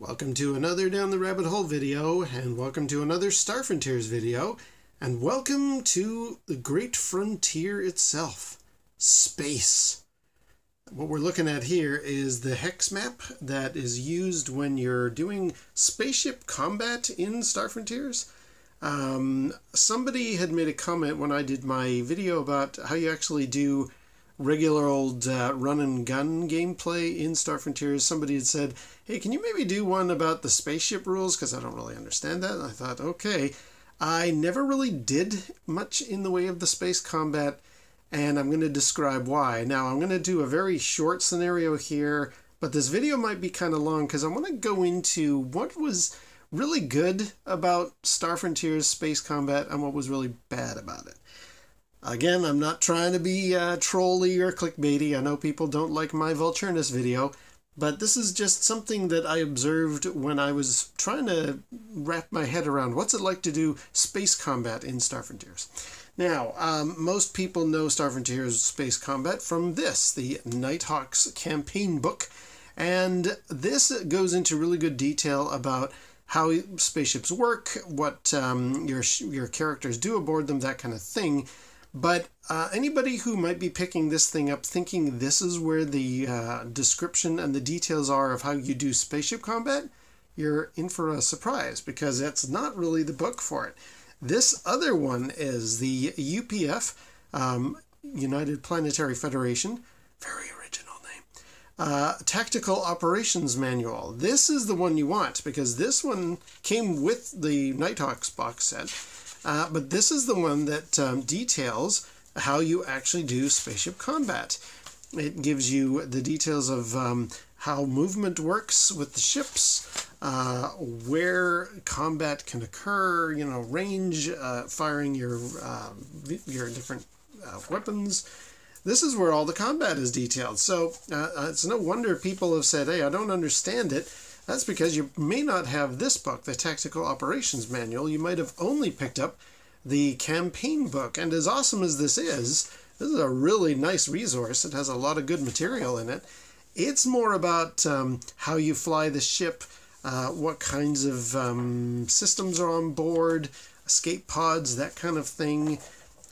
Welcome to another Down the Rabbit Hole video, and welcome to another Star Frontiers video, and welcome to the great frontier itself, space. What we're looking at here is the hex map that is used when you're doing spaceship combat in Star Frontiers. Um, somebody had made a comment when I did my video about how you actually do regular old uh, run and gun gameplay in Star Frontiers, somebody had said, hey, can you maybe do one about the spaceship rules? Because I don't really understand that. And I thought, okay. I never really did much in the way of the space combat, and I'm going to describe why. Now, I'm going to do a very short scenario here, but this video might be kind of long because I want to go into what was really good about Star Frontiers space combat and what was really bad about it. Again, I'm not trying to be uh, trolly or clickbaity. I know people don't like my Volturnus video, but this is just something that I observed when I was trying to wrap my head around what's it like to do space combat in Star Frontiers. Now, um, most people know Star Frontiers space combat from this, the Knight Hawks campaign book, and this goes into really good detail about how spaceships work, what um, your your characters do aboard them, that kind of thing. But uh, anybody who might be picking this thing up thinking this is where the uh, description and the details are of how you do spaceship combat, you're in for a surprise because that's not really the book for it. This other one is the UPF, um, United Planetary Federation, very original name, uh, Tactical Operations Manual. This is the one you want because this one came with the Knight Hawks box set. Uh, but this is the one that um, details how you actually do spaceship combat. It gives you the details of um, how movement works with the ships, uh, where combat can occur, you know, range, uh, firing your uh, your different uh, weapons. This is where all the combat is detailed. So uh, it's no wonder people have said, "Hey, I don't understand it." That's because you may not have this book, the Tactical Operations Manual. You might have only picked up the campaign book. And as awesome as this is, this is a really nice resource. It has a lot of good material in it. It's more about um, how you fly the ship, uh, what kinds of um, systems are on board, escape pods, that kind of thing.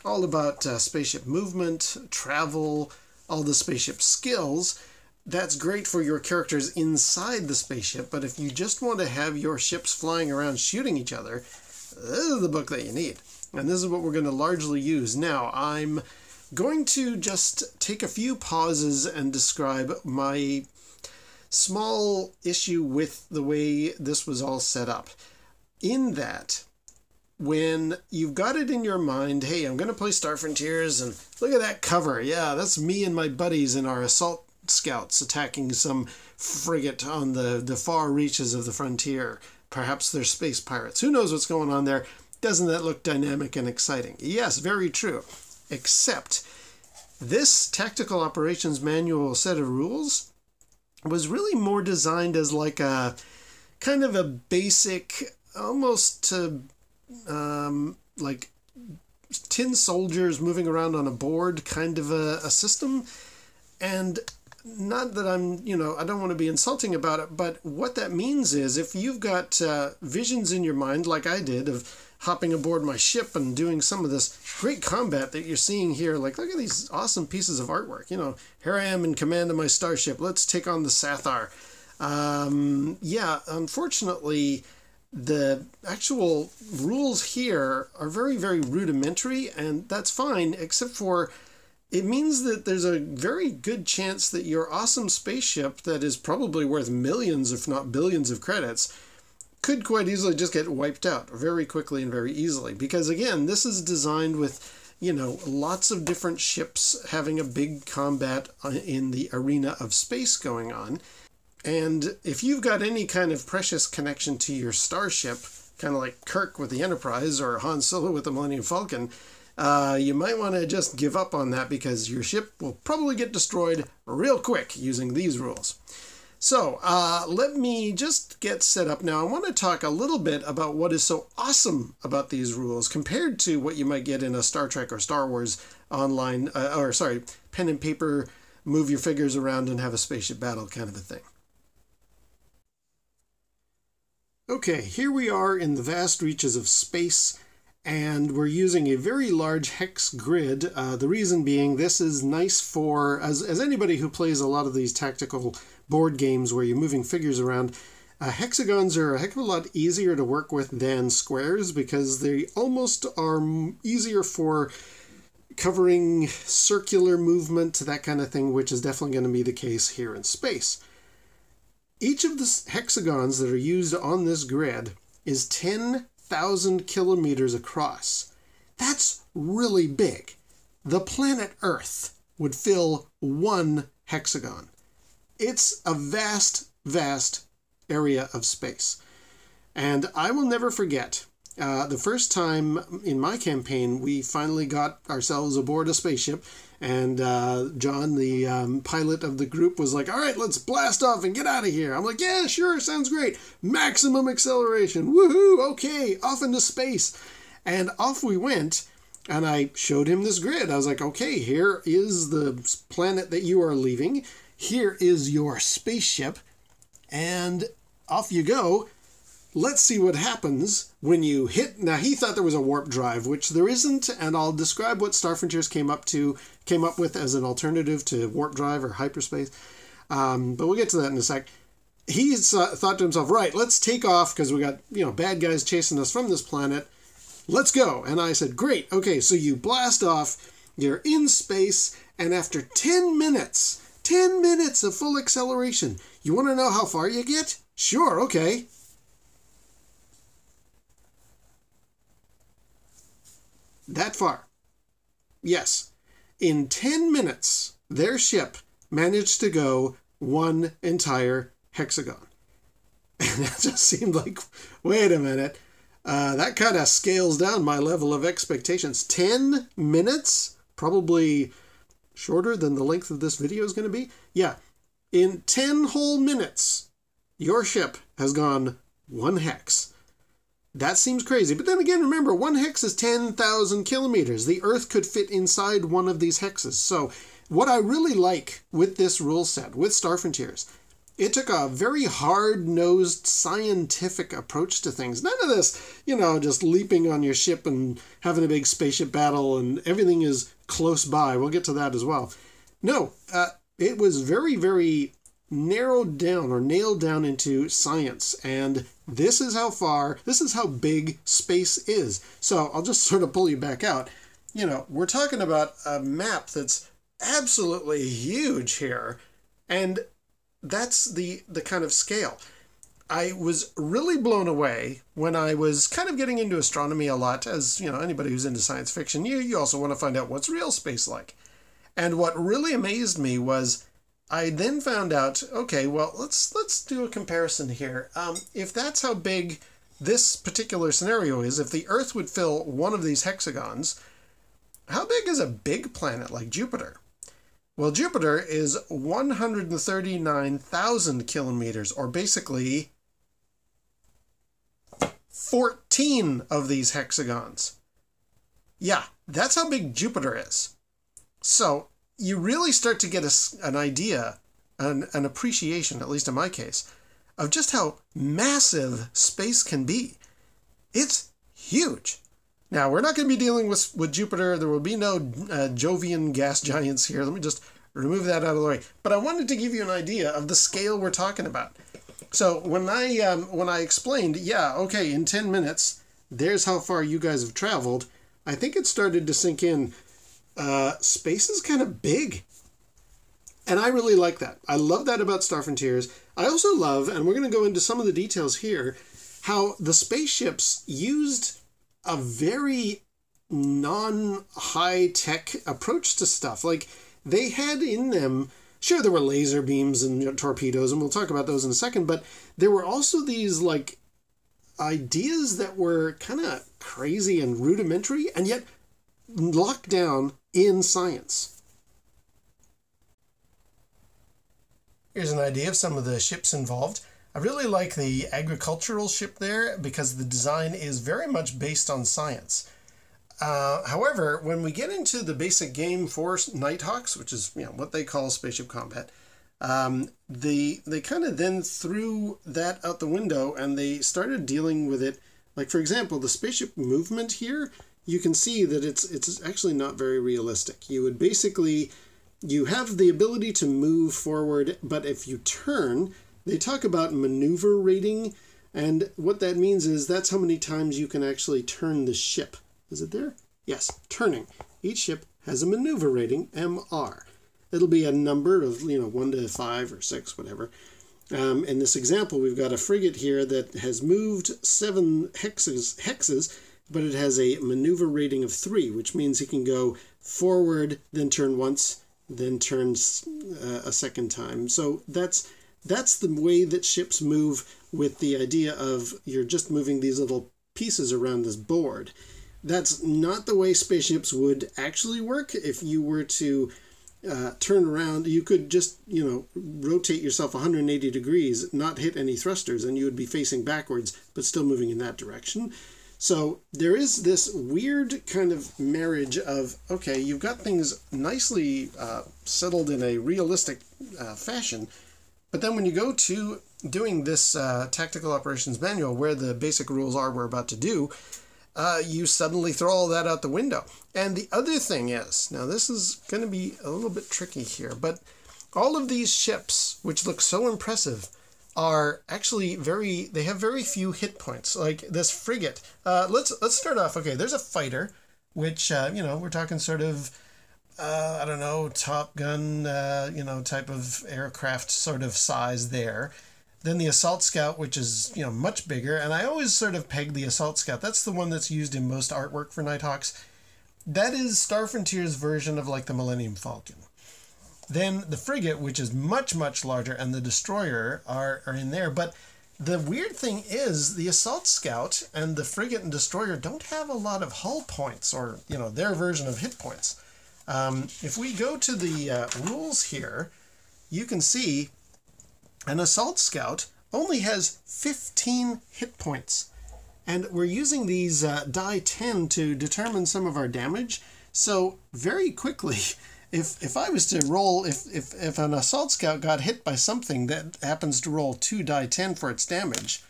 All about uh, spaceship movement, travel, all the spaceship skills that's great for your characters inside the spaceship, but if you just want to have your ships flying around shooting each other, this is the book that you need. And this is what we're going to largely use. Now, I'm going to just take a few pauses and describe my small issue with the way this was all set up. In that, when you've got it in your mind, hey, I'm going to play Star Frontiers, and look at that cover. Yeah, that's me and my buddies in our assault scouts attacking some frigate on the, the far reaches of the frontier. Perhaps they're space pirates. Who knows what's going on there? Doesn't that look dynamic and exciting? Yes, very true. Except this tactical operations manual set of rules was really more designed as like a kind of a basic, almost to um, like tin soldiers moving around on a board kind of a, a system. And not that I'm, you know, I don't want to be insulting about it, but what that means is if you've got uh, visions in your mind, like I did, of hopping aboard my ship and doing some of this great combat that you're seeing here, like, look at these awesome pieces of artwork. You know, here I am in command of my starship. Let's take on the Sathar. Um, yeah, unfortunately, the actual rules here are very, very rudimentary, and that's fine, except for it means that there's a very good chance that your awesome spaceship that is probably worth millions, if not billions of credits, could quite easily just get wiped out very quickly and very easily. Because again, this is designed with, you know, lots of different ships having a big combat uh, in the arena of space going on. And if you've got any kind of precious connection to your starship, kind of like Kirk with the Enterprise or Han Solo with the Millennium Falcon, uh, you might want to just give up on that because your ship will probably get destroyed real quick using these rules. So uh, let me just get set up now. I want to talk a little bit about what is so awesome about these rules compared to what you might get in a Star Trek or Star Wars online, uh, or sorry, pen and paper, move your figures around and have a spaceship battle kind of a thing. Okay, here we are in the vast reaches of space, and we're using a very large hex grid. Uh, the reason being this is nice for, as, as anybody who plays a lot of these tactical board games where you're moving figures around, uh, hexagons are a heck of a lot easier to work with than squares because they almost are easier for covering circular movement, that kind of thing, which is definitely going to be the case here in space. Each of the hexagons that are used on this grid is 10,000 kilometers across. That's really big. The planet Earth would fill one hexagon. It's a vast, vast area of space. And I will never forget uh, the first time in my campaign, we finally got ourselves aboard a spaceship, and uh, John, the um, pilot of the group, was like, "All right, let's blast off and get out of here." I'm like, "Yeah, sure, sounds great. Maximum acceleration, woohoo! Okay, off into space." And off we went, and I showed him this grid. I was like, "Okay, here is the planet that you are leaving. Here is your spaceship, and off you go." Let's see what happens when you hit. Now he thought there was a warp drive, which there isn't, and I'll describe what Star Frontiers came up to came up with as an alternative to warp drive or hyperspace. Um, but we'll get to that in a sec. He uh, thought to himself, right, let's take off because we got you know bad guys chasing us from this planet. Let's go. And I said, great. Okay, so you blast off. You're in space, and after ten minutes, ten minutes of full acceleration, you want to know how far you get? Sure. Okay. That far. Yes. In 10 minutes, their ship managed to go one entire hexagon. And that just seemed like, wait a minute. Uh, that kind of scales down my level of expectations. 10 minutes? Probably shorter than the length of this video is going to be. Yeah. In 10 whole minutes, your ship has gone one hex. That seems crazy. But then again, remember, one hex is 10,000 kilometers. The Earth could fit inside one of these hexes. So, what I really like with this rule set, with Star Frontiers, it took a very hard nosed scientific approach to things. None of this, you know, just leaping on your ship and having a big spaceship battle and everything is close by. We'll get to that as well. No, uh, it was very, very narrowed down or nailed down into science. And this is how far, this is how big space is. So I'll just sort of pull you back out. You know, we're talking about a map that's absolutely huge here. And that's the, the kind of scale. I was really blown away when I was kind of getting into astronomy a lot, as you know, anybody who's into science fiction, you, you also want to find out what's real space like. And what really amazed me was I then found out, okay, well, let's let's do a comparison here. Um, if that's how big this particular scenario is, if the Earth would fill one of these hexagons, how big is a big planet like Jupiter? Well, Jupiter is 139,000 kilometers, or basically 14 of these hexagons. Yeah, that's how big Jupiter is. So you really start to get a, an idea, an, an appreciation, at least in my case, of just how massive space can be. It's huge. Now, we're not going to be dealing with, with Jupiter. There will be no uh, Jovian gas giants here. Let me just remove that out of the way. But I wanted to give you an idea of the scale we're talking about. So when I um, when I explained, yeah, okay, in 10 minutes, there's how far you guys have traveled, I think it started to sink in uh, space is kind of big. And I really like that. I love that about Star Frontiers. I also love, and we're going to go into some of the details here, how the spaceships used a very non high tech approach to stuff. Like, they had in them, sure, there were laser beams and torpedoes, and we'll talk about those in a second, but there were also these, like, ideas that were kind of crazy and rudimentary, and yet locked down in science. Here's an idea of some of the ships involved. I really like the agricultural ship there because the design is very much based on science. Uh, however, when we get into the basic game for Knight Hawks, which is you know what they call spaceship combat, Um, they they kind of then threw that out the window and they started dealing with it. Like for example, the spaceship movement here, you can see that it's it's actually not very realistic. You would basically you have the ability to move forward, but if you turn, they talk about maneuver rating, and what that means is that's how many times you can actually turn the ship. Is it there? Yes, turning. Each ship has a maneuver rating, MR. It'll be a number of, you know, 1 to 5 or 6, whatever. Um, in this example, we've got a frigate here that has moved 7 hexes, hexes, but it has a maneuver rating of 3, which means he can go forward, then turn once, then turns uh, a second time. So that's that's the way that ships move with the idea of you're just moving these little pieces around this board. That's not the way spaceships would actually work. If you were to uh, turn around, you could just, you know, rotate yourself 180 degrees, not hit any thrusters, and you would be facing backwards, but still moving in that direction. So there is this weird kind of marriage of okay, you've got things nicely uh, settled in a realistic uh, fashion, but then when you go to doing this uh, tactical operations manual, where the basic rules are we're about to do, uh, you suddenly throw all that out the window. And the other thing is now this is going to be a little bit tricky here, but all of these ships, which look so impressive, are actually very they have very few hit points like this frigate. Uh, let's let's start off. Okay there's a fighter which uh, you know we're talking sort of uh, i don't know top gun uh, you know type of aircraft sort of size there. Then the assault scout which is you know much bigger and i always sort of peg the assault scout. That's the one that's used in most artwork for Knight Hawks. That is star frontier's version of like the millennium falcon then the frigate, which is much, much larger, and the destroyer are, are in there. But the weird thing is the assault scout and the frigate and destroyer don't have a lot of hull points or, you know, their version of hit points. Um, if we go to the uh, rules here, you can see an assault scout only has 15 hit points. And we're using these uh, die 10 to determine some of our damage. So very quickly, if if I was to roll if if if an assault scout got hit by something that happens to roll two die ten for its damage,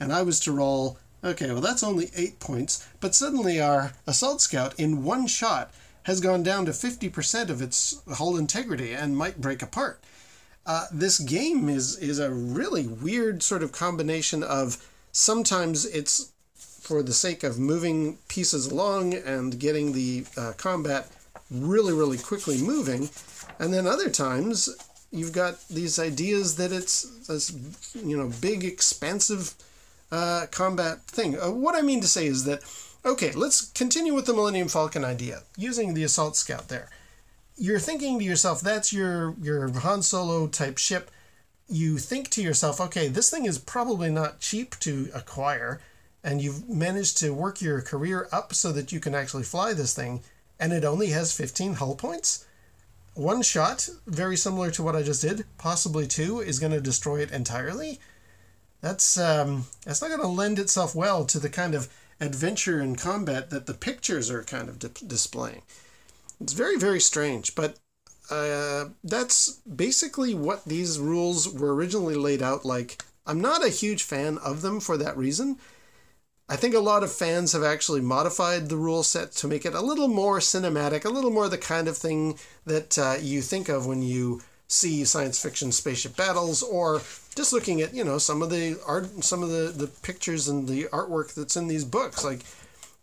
and I was to roll okay, well that's only eight points, but suddenly our assault scout in one shot has gone down to fifty percent of its hull integrity and might break apart. Uh, this game is is a really weird sort of combination of sometimes it's for the sake of moving pieces along and getting the uh, combat really, really quickly moving. And then other times, you've got these ideas that it's this, you know, big, expansive uh, combat thing. Uh, what I mean to say is that, okay, let's continue with the Millennium Falcon idea, using the Assault Scout there. You're thinking to yourself, that's your, your Han Solo type ship. You think to yourself, okay, this thing is probably not cheap to acquire, and you've managed to work your career up so that you can actually fly this thing and it only has 15 hull points. One shot, very similar to what I just did, possibly two, is going to destroy it entirely. That's um, that's not going to lend itself well to the kind of adventure and combat that the pictures are kind of di- displaying. It's very very strange, but uh, that's basically what these rules were originally laid out like. I'm not a huge fan of them for that reason. I think a lot of fans have actually modified the rule set to make it a little more cinematic, a little more the kind of thing that uh, you think of when you see science fiction spaceship battles, or just looking at you know some of the art, some of the the pictures and the artwork that's in these books. Like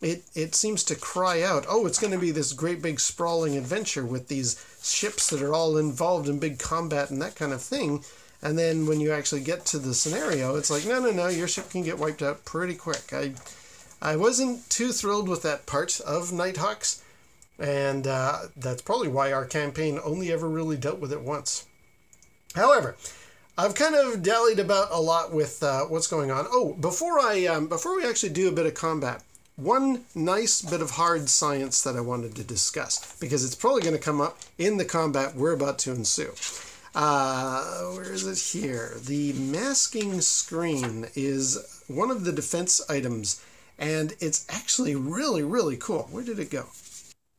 it it seems to cry out, oh, it's going to be this great big sprawling adventure with these ships that are all involved in big combat and that kind of thing. And then when you actually get to the scenario, it's like, no, no, no, your ship can get wiped out pretty quick. I, I wasn't too thrilled with that part of Knight Hawks, and uh, that's probably why our campaign only ever really dealt with it once. However, I've kind of dallied about a lot with uh, what's going on. Oh, before I um, before we actually do a bit of combat, one nice bit of hard science that I wanted to discuss because it's probably going to come up in the combat we're about to ensue. Uh, where is it here? The masking screen is one of the defense items, and it's actually really, really cool. Where did it go?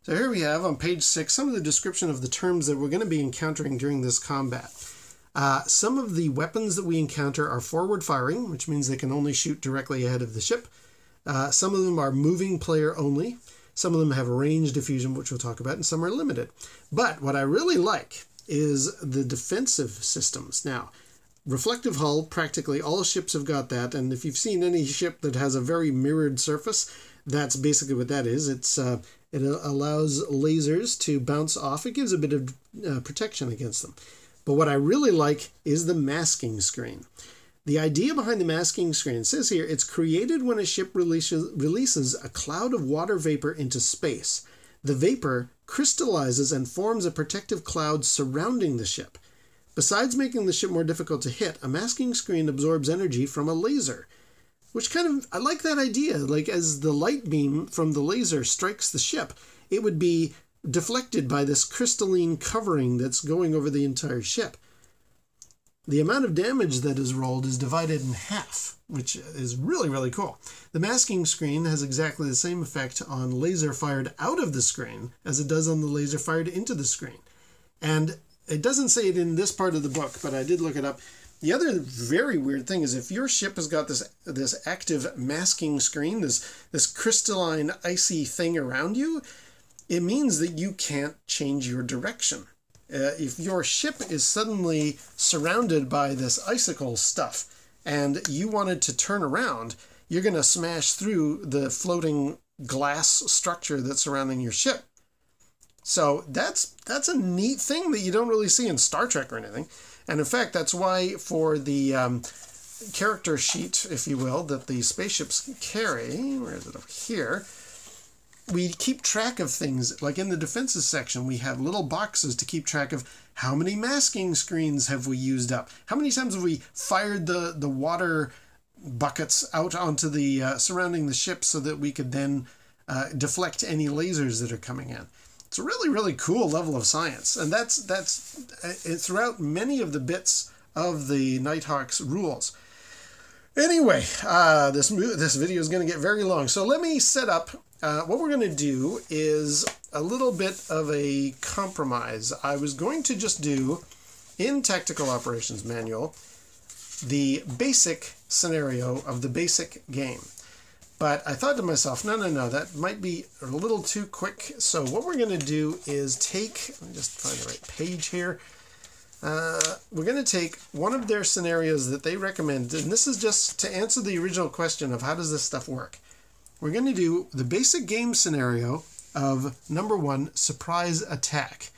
So here we have on page six some of the description of the terms that we're going to be encountering during this combat. Uh, some of the weapons that we encounter are forward firing, which means they can only shoot directly ahead of the ship. Uh, some of them are moving player only. Some of them have range diffusion, which we'll talk about, and some are limited. But what I really like is the defensive systems. Now, reflective hull, practically all ships have got that, and if you've seen any ship that has a very mirrored surface, that's basically what that is. It's uh, it allows lasers to bounce off. It gives a bit of uh, protection against them. But what I really like is the masking screen. The idea behind the masking screen says here it's created when a ship releases, releases a cloud of water vapor into space. The vapor crystallizes and forms a protective cloud surrounding the ship. Besides making the ship more difficult to hit, a masking screen absorbs energy from a laser. Which kind of, I like that idea. Like, as the light beam from the laser strikes the ship, it would be deflected by this crystalline covering that's going over the entire ship. The amount of damage that is rolled is divided in half, which is really, really cool. The masking screen has exactly the same effect on laser fired out of the screen as it does on the laser fired into the screen. And it doesn't say it in this part of the book, but I did look it up. The other very weird thing is if your ship has got this this active masking screen, this this crystalline icy thing around you, it means that you can't change your direction. Uh, if your ship is suddenly surrounded by this icicle stuff and you wanted to turn around, you're going to smash through the floating glass structure that's surrounding your ship. So that's that's a neat thing that you don't really see in Star Trek or anything. And in fact, that's why for the um, character sheet, if you will, that the spaceships carry, where is it over here? we keep track of things. Like in the defenses section, we have little boxes to keep track of how many masking screens have we used up? How many times have we fired the, the water buckets out onto the uh, surrounding the ship so that we could then uh, deflect any lasers that are coming in? It's a really, really cool level of science. And that's, that's uh, throughout many of the bits of the Knight Hawks' rules. Anyway, uh, this this video is going to get very long, so let me set up uh, what we're going to do is a little bit of a compromise. I was going to just do, in Tactical Operations Manual, the basic scenario of the basic game. But I thought to myself, no, no, no, that might be a little too quick. So what we're going to do is take, let me just find the right page here. Uh, we're going to take one of their scenarios that they recommend, and this is just to answer the original question of how does this stuff work we're going to do the basic game scenario of number one, surprise attack.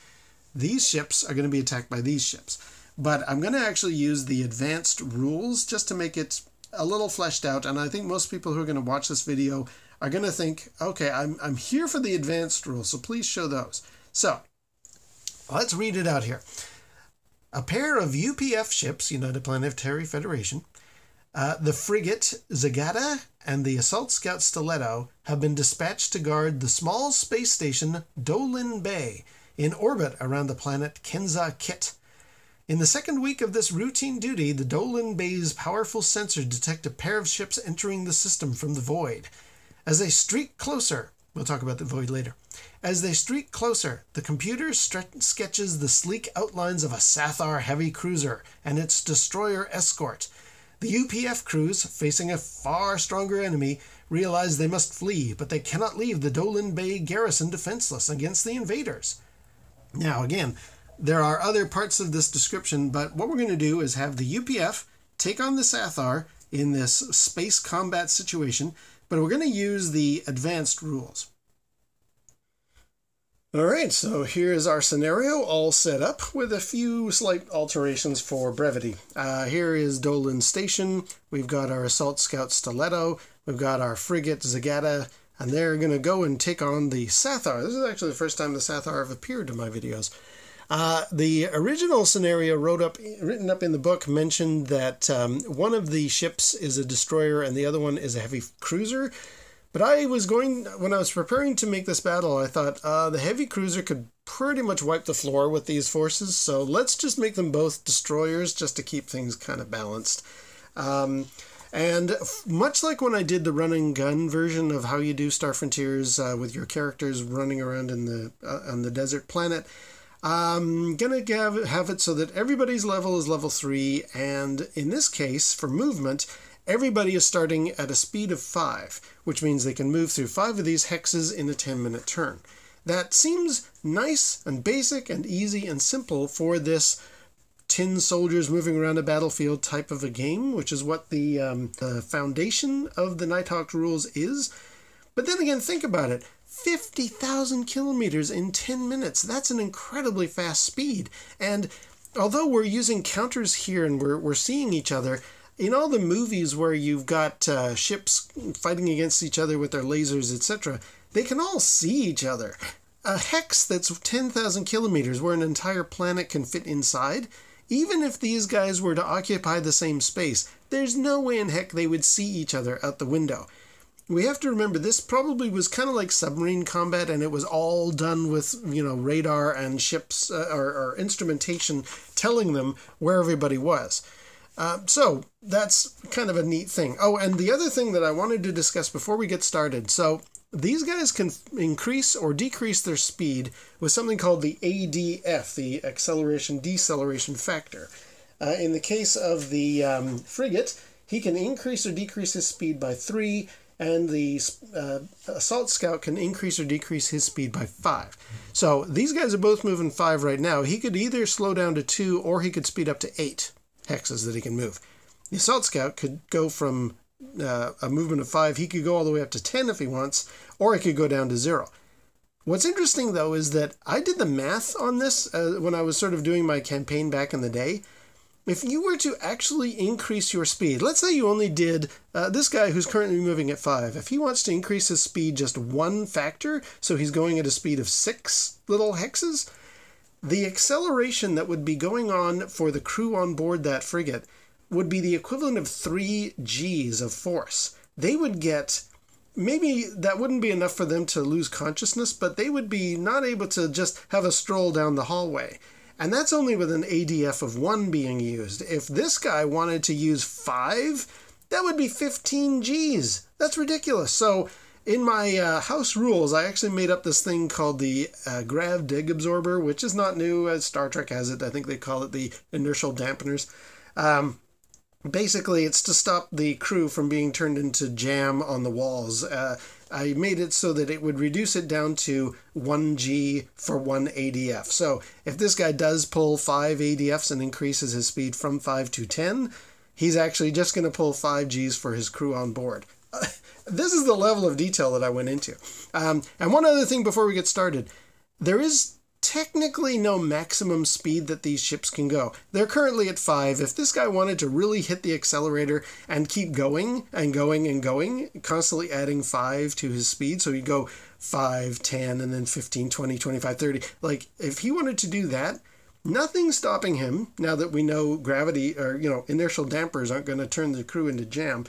These ships are going to be attacked by these ships. But I'm going to actually use the advanced rules just to make it a little fleshed out. And I think most people who are going to watch this video are going to think, okay, I'm, I'm here for the advanced rules, so please show those. So let's read it out here. A pair of UPF ships, United Planetary Federation, uh, the frigate Zagata and the assault scout Stiletto have been dispatched to guard the small space station Dolin Bay in orbit around the planet Kenza Kit. In the second week of this routine duty, the Dolin Bay's powerful sensors detect a pair of ships entering the system from the void. As they streak closer, we'll talk about the void later. As they streak closer, the computer sketches the sleek outlines of a Sathar heavy cruiser and its destroyer escort the UPF crews, facing a far stronger enemy, realize they must flee, but they cannot leave the Dolan Bay garrison defenseless against the invaders. Now, again, there are other parts of this description, but what we're going to do is have the UPF take on the Sathar in this space combat situation, but we're going to use the advanced rules. All right, so here is our scenario all set up with a few slight alterations for brevity. Uh, here is Dolan Station. We've got our Assault Scout Stiletto. We've got our frigate Zagata, and they're going to go and take on the Sathar. This is actually the first time the Sathar have appeared in my videos. Uh, the original scenario wrote up, written up in the book mentioned that um, one of the ships is a destroyer and the other one is a heavy cruiser. But I was going, when I was preparing to make this battle, I thought uh, the heavy cruiser could pretty much wipe the floor with these forces, so let's just make them both destroyers just to keep things kind of balanced. Um, and much like when I did the run and gun version of how you do Star Frontiers uh, with your characters running around in the uh, on the desert planet, I'm gonna have it so that everybody's level is level 3, and in this case, for movement, everybody is starting at a speed of 5, which means they can move through 5 of these hexes in a 10 minute turn. That seems nice and basic and easy and simple for this tin soldiers moving around a battlefield type of a game, which is what the, um, the foundation of the Knight Hawk rules is. But then again, think about it 50,000 kilometers in 10 minutes. That's an incredibly fast speed. And although we're using counters here and we're, we're seeing each other, in all the movies where you've got uh, ships fighting against each other with their lasers, etc., they can all see each other. A hex that's 10,000 kilometers, where an entire planet can fit inside, even if these guys were to occupy the same space, there's no way in heck they would see each other out the window. We have to remember this probably was kind of like submarine combat, and it was all done with you know radar and ships uh, or, or, instrumentation telling them where everybody was. Uh, so that's kind of a neat thing. Oh, and the other thing that I wanted to discuss before we get started. So these guys can increase or decrease their speed with something called the ADF, the acceleration deceleration factor. Uh, in the case of the um, frigate, he can increase or decrease his speed by three, and the uh, assault scout can increase or decrease his speed by five. So these guys are both moving five right now. He could either slow down to two or he could speed up to eight hexes that he can move. The assault scout could go from uh, a movement of five, he could go all the way up to 10 if he wants, or he could go down to zero. What's interesting though is that I did the math on this uh, when I was sort of doing my campaign back in the day. If you were to actually increase your speed, let's say you only did uh, this guy who's currently moving at five, if he wants to increase his speed just one factor, so he's going at a speed of six little hexes, the acceleration that would be going on for the crew on board that frigate would be the equivalent of three G's of force. They would get maybe that wouldn't be enough for them to lose consciousness, but they would be not able to just have a stroll down the hallway. And that's only with an ADF of one being used. If this guy wanted to use five, that would be 15 Gs. That's ridiculous. So, in my uh, house rules, I actually made up this thing called the uh, grav dig absorber, which is not new. As Star Trek has it, I think they call it the inertial dampeners. Um, basically it's to stop the crew from being turned into jam on the walls. Uh, I made it so that it would reduce it down to 1G for 1 ADF. So if this guy does pull 5 ADFs and increases his speed from 5 to 10, he's actually just going to pull 5 Gs for his crew on board. this is the level of detail that I went into. Um, and one other thing before we get started there is technically no maximum speed that these ships can go. They're currently at 5. If this guy wanted to really hit the accelerator and keep going and going and going, constantly adding 5 to his speed, so he'd go 5, 10, and then 15, 20, 25, 30. Like, if he wanted to do that, nothing's stopping him now that we know gravity or, you know, inertial dampers aren't going to turn the crew into jam.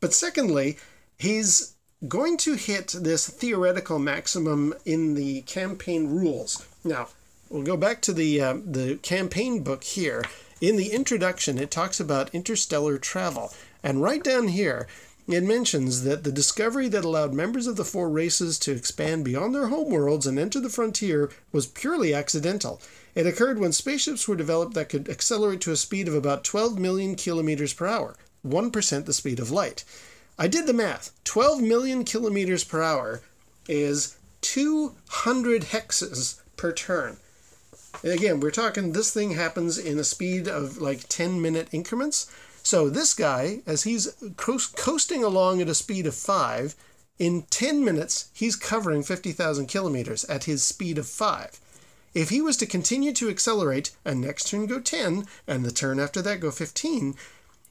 But secondly, he's going to hit this theoretical maximum in the campaign rules. Now, we'll go back to the uh, the campaign book here. In the introduction, it talks about interstellar travel, and right down here, it mentions that the discovery that allowed members of the four races to expand beyond their homeworlds and enter the frontier was purely accidental. It occurred when spaceships were developed that could accelerate to a speed of about 12 million kilometers per hour, 1% the speed of light. I did the math. 12 million kilometers per hour is 200 hexes per turn. And again, we're talking this thing happens in a speed of like 10 minute increments. So this guy, as he's coasting along at a speed of 5, in 10 minutes, he's covering 50,000 kilometers at his speed of 5. If he was to continue to accelerate, and next turn go 10, and the turn after that go 15,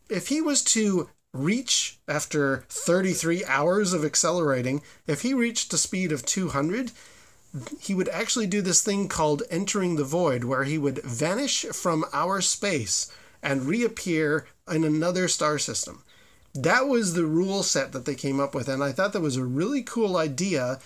if he was to reach after 33 hours of accelerating, if he reached a speed of 200, he would actually do this thing called entering the void, where he would vanish from our space and reappear in another star system. That was the rule set that they came up with, and I thought that was a really cool idea.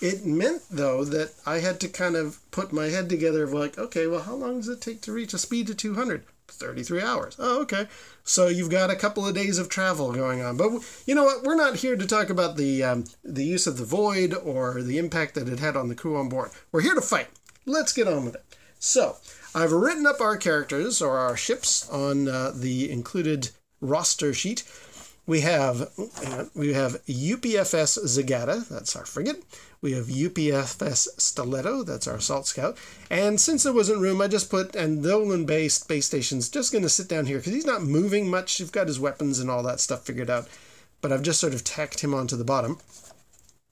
It meant, though, that I had to kind of put my head together of like, okay, well, how long does it take to reach a speed of 200? 33 hours. Oh, okay. So you've got a couple of days of travel going on. But you know what? We're not here to talk about the um, the use of the void or the impact that it had on the crew on board. We're here to fight. Let's get on with it. So, I've written up our characters or our ships on uh, the included roster sheet. We have we have UPFS Zagata, that's our frigate. We have UPFS Stiletto, that's our assault scout. And since there wasn't room, I just put and Dolan Bay space station's just going to sit down here because he's not moving much. You've got his weapons and all that stuff figured out, but I've just sort of tacked him onto the bottom.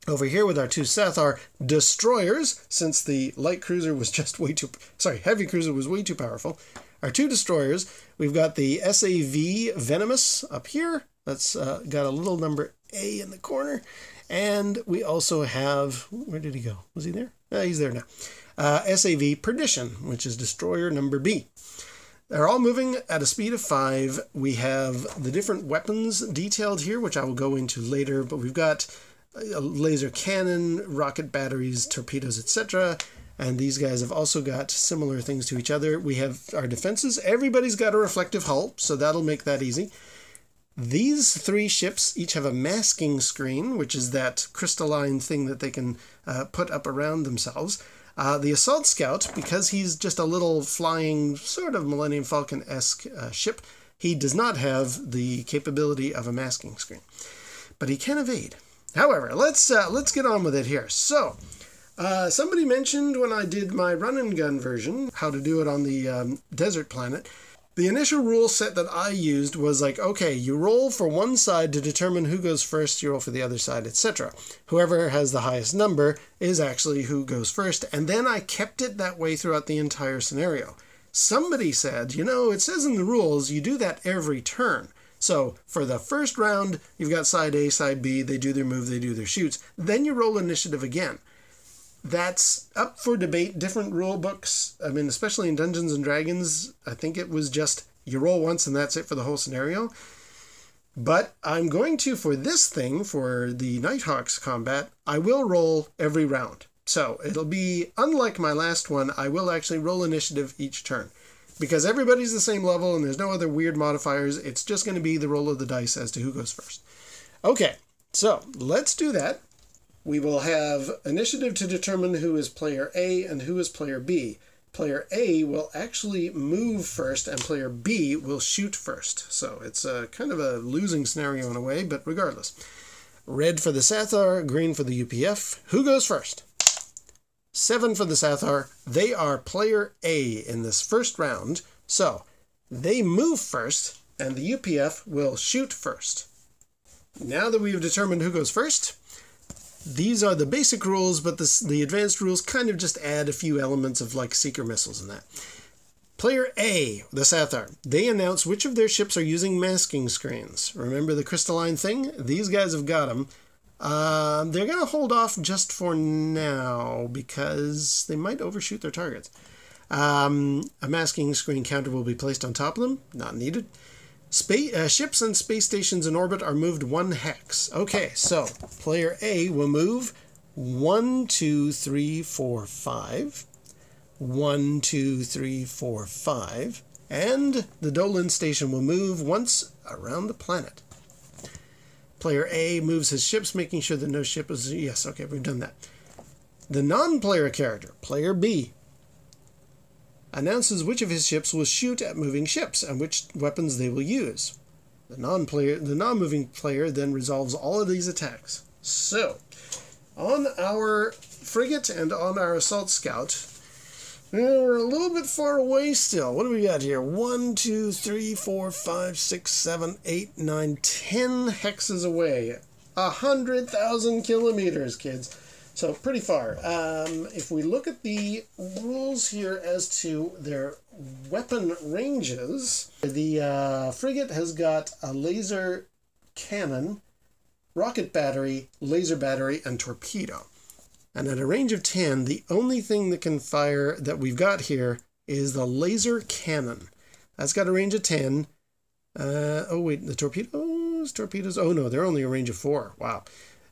Over here with our two Sathar destroyers, since the light cruiser was just way too, sorry, heavy cruiser was way too powerful. Our two destroyers, we've got the SAV Venomous up here, that's uh, got a little number A in the corner. And we also have, where did he go? Was he there? Uh, he's there now. Uh, SAV Perdition, which is destroyer number B. They're all moving at a speed of 5. We have the different weapons detailed here, which I will go into later, but we've got a laser cannon, rocket batteries, torpedoes, etc. And these guys have also got similar things to each other. We have our defenses. Everybody's got a reflective hull, so that'll make that easy. These three ships each have a masking screen, which is that crystalline thing that they can uh, put up around themselves. Uh, the Assault Scout, because he's just a little flying, sort of Millennium Falcon esque uh, ship, he does not have the capability of a masking screen. But he can evade. However, let's uh, let's get on with it here. So, uh, somebody mentioned when I did my run and gun version how to do it on the um, desert planet the initial rule set that I used was like, okay, you roll for one side to determine who goes first, you roll for the other side, etc. Whoever has the highest number is actually who goes first, and then I kept it that way throughout the entire scenario. Somebody said, you know, it says in the rules you do that every turn. So for the first round, you've got side A, side B, they do their move, they do their shoots. Then you roll initiative again that's up for debate. Different rule books. I mean, especially in Dungeons and Dragons, I think it was just you roll once and that's it for the whole scenario. But I'm going to, for this thing, for the Knight Hawks combat, I will roll every round. So it'll be, unlike my last one, I will actually roll initiative each turn. Because everybody's the same level and there's no other weird modifiers, it's just going to be the roll of the dice as to who goes first. Okay, so let's do that we will have initiative to determine who is player A and who is player B. Player A will actually move first, and player B will shoot first. So it's a kind of a losing scenario in a way, but regardless. Red for the Sathar, green for the UPF. Who goes first? Seven for the Sathar. They are player A in this first round. So they move first, and the UPF will shoot first. Now that we've determined who goes first, these are the basic rules, but this, the advanced rules kind of just add a few elements of like seeker missiles and that. Player A, the Sathar, they announce which of their ships are using masking screens. Remember the crystalline thing? These guys have got them. Uh, they're going to hold off just for now because they might overshoot their targets. Um, a masking screen counter will be placed on top of them. Not needed. Space, uh, ships and space stations in orbit are moved one hex. Okay, so player A will move one, two, three, four, five. One, two, three, four, five. And the Dolan station will move once around the planet. Player A moves his ships, making sure that no ship is. Yes, okay, we've done that. The non player character, player B, announces which of his ships will shoot at moving ships and which weapons they will use. The non-player, the non-moving player then resolves all of these attacks. So, on our frigate and on our assault scout, eh, we're a little bit far away still. What do we got here? One, two, three, four, five, six, seven, eight, nine, ten hexes away. A hundred thousand kilometers, kids. So pretty far. Um, if we look at the rules here as to their weapon ranges, the uh, frigate has got a laser cannon, rocket battery, laser battery, and torpedo. And at a range of 10, the only thing that can fire that we've got here is the laser cannon. That's got a range of 10. Uh, oh, wait, the torpedoes? Torpedoes? Oh, no, they're only a range of 4. Wow.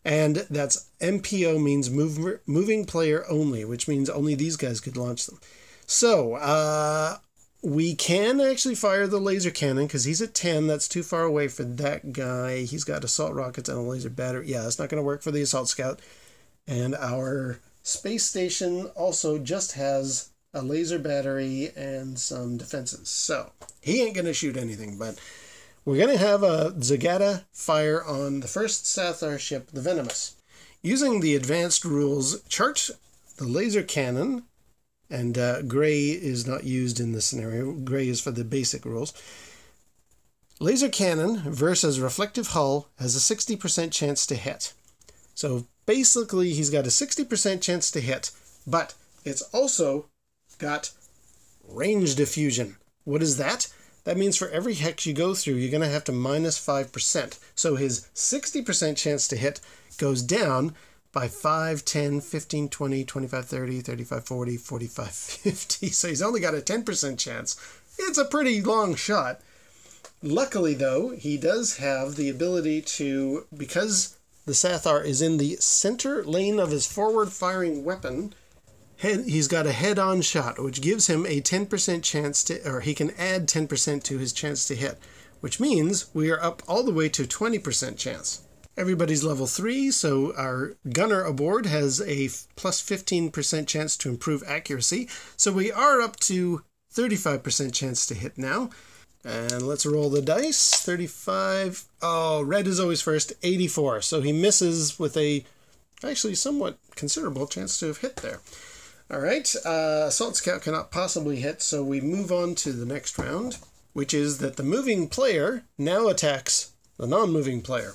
And that's MPO means move, moving player only, which means only these guys could launch them. So, uh, we can actually fire the laser cannon because he's at 10. That's too far away for that guy. He's got assault rockets and a laser battery. Yeah, it's not going to work for the assault scout. And our space station also just has a laser battery, and some defenses. So he ain't going to shoot anything, but we're going to have a Zagata fire on the first Sathar ship, the Venomous. Using the advanced rules, chart the laser cannon, and uh, gray is not used in this scenario. Gray is for the basic rules. Laser cannon versus reflective hull has a 60% chance to hit. So basically, he's got a 60% chance to hit, but it's also got range diffusion. What is that? That means for every hex you go through, you're going to have to minus 5%. So his 60% chance to hit goes down by 5, 10, 15, 20, 25, 30, 35, 40, 45, 50. So he's only got a 10% chance. It's a pretty long shot. Luckily, though, he does have the ability to, because the Sathar is in the center lane of his forward firing weapon, he's got a head on shot, which gives him a 10% chance to, or he can add 10% to his chance to hit, which means we are up all the way to 20% chance. Everybody's level 3, so our gunner aboard has a plus 15% chance to improve accuracy, so we are up to 35% chance to hit now. And let's roll the dice. 35. Oh, red is always first. 84. So he misses with a actually somewhat considerable chance to have hit there. All right. Uh, Assault Scout cannot possibly hit, so we move on to the next round, which is that the moving player now attacks the non moving player.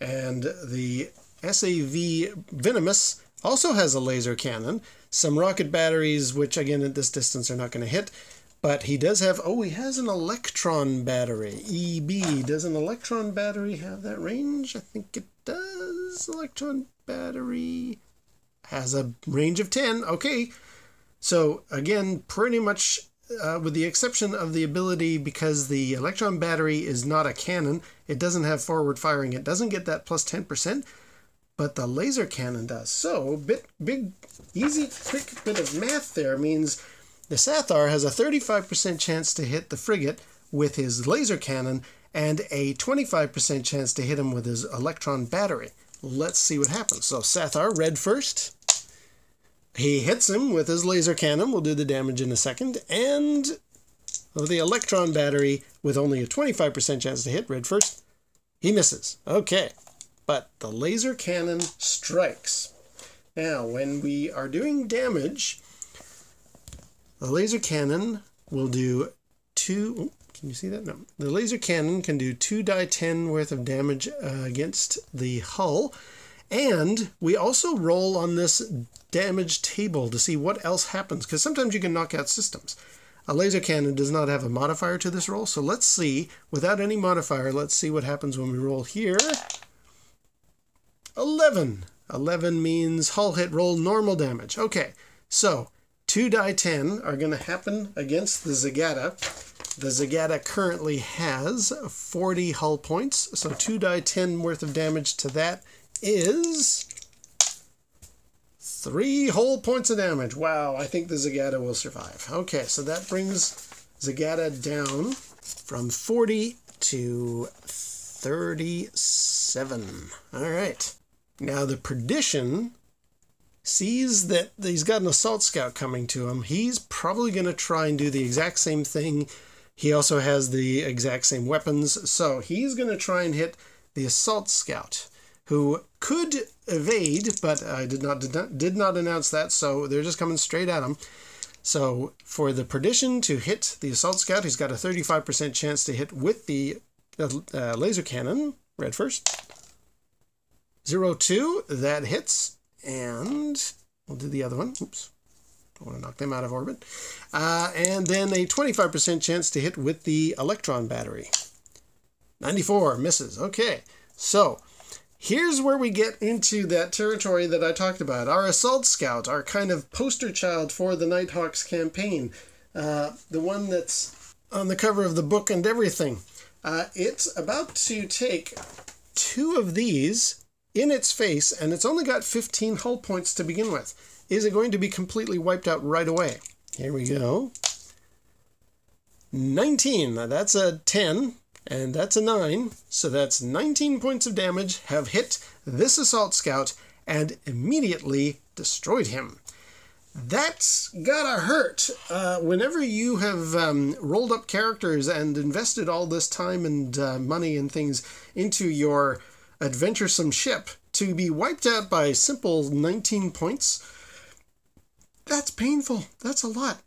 And the SAV Venomous also has a laser cannon, some rocket batteries, which again at this distance are not going to hit, but he does have, oh, he has an electron battery. EB. Does an electron battery have that range? I think it does. Electron battery has a range of 10. Okay. So, again, pretty much uh, with the exception of the ability because the electron battery is not a cannon, it doesn't have forward firing. It doesn't get that plus 10%, but the laser cannon does. So, bit big, easy, quick bit of math there means the Sathar has a 35% chance to hit the frigate with his laser cannon and a 25% chance to hit him with his electron battery. Let's see what happens. So Sathar, red first. He hits him with his laser cannon. We'll do the damage in a second. And the electron battery with only a 25% chance to hit, red first. He misses. Okay. But the laser cannon strikes. Now, when we are doing damage, the laser cannon will do two. Can you see that? No. The laser cannon can do two die 10 worth of damage uh, against the hull. And we also roll on this damage table to see what else happens, because sometimes you can knock out systems. A laser cannon does not have a modifier to this roll, so let's see, without any modifier, let's see what happens when we roll here. 11. 11 means hull hit roll normal damage. Okay, so Two die 10 are going to happen against the Zagata. The Zagata currently has 40 hull points, so 2 die 10 worth of damage to that is 3 whole points of damage. Wow, I think the Zagata will survive. Okay, so that brings Zagata down from 40 to 37. All right. Now the Perdition sees that he's got an assault scout coming to him, he's probably going to try and do the exact same thing. He also has the exact same weapons, so he's going to try and hit the assault scout, who could evade, but I did not did not, did not announce that, so they're just coming straight at him. So for the perdition to hit the assault scout, he's got a 35% chance to hit with the uh, laser cannon. Red first. Zero two, that hits and we'll do the other one. Oops. I want to knock them out of orbit. Uh, and then a 25% chance to hit with the electron battery. 94 misses. Okay, so here's where we get into that territory that I talked about. Our assault scout, our kind of poster child for the Knight Hawks campaign, uh, the one that's on the cover of the book and everything. Uh, it's about to take two of these in its face, and it's only got 15 hull points to begin with. Is it going to be completely wiped out right away? Here we go. 19. Now that's a 10, and that's a 9. So that's 19 points of damage have hit this assault scout and immediately destroyed him. That's gotta hurt. Uh, whenever you have um, rolled up characters and invested all this time and uh, money and things into your adventuresome ship to be wiped out by simple 19 points, that's painful. That's a lot.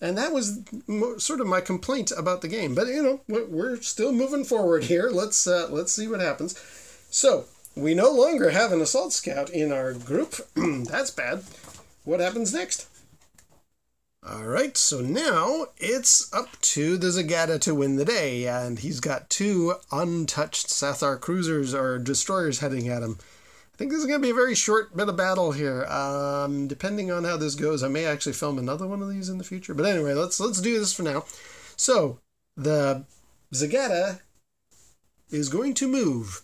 And that was sort of my complaint about the game. But you know, we're still moving forward here. Let's uh, let's see what happens. So we no longer have an assault scout in our group. that's bad. What happens next? Alright, so now it's up to the Zagata to win the day, and he's got two untouched Sathar cruisers or destroyers heading at him. Think this is going to be a very short bit of battle here. Um, depending on how this goes, I may actually film another one of these in the future. But anyway, let's let's do this for now. So, the Zagata is going to move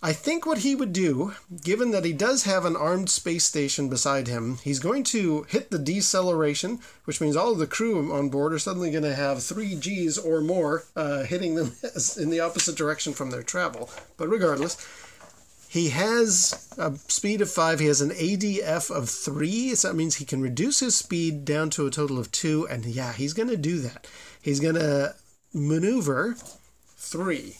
I think what he would do, given that he does have an armed space station beside him, he's going to hit the deceleration, which means all of the crew on board are suddenly going to have three Gs or more uh, hitting them in the opposite direction from their travel. But regardless, he has a speed of five. He has an ADF of three, so that means he can reduce his speed down to a total of two. And yeah, he's going to do that. He's going to maneuver three.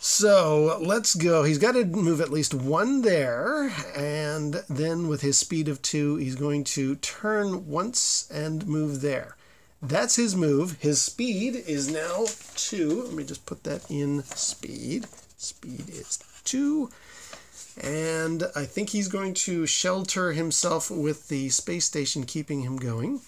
So let's go. He's got to move at least one there, and then with his speed of two, he's going to turn once and move there. That's his move. His speed is now two. Let me just put that in speed. Speed is two. And I think he's going to shelter himself with the space station, keeping him going.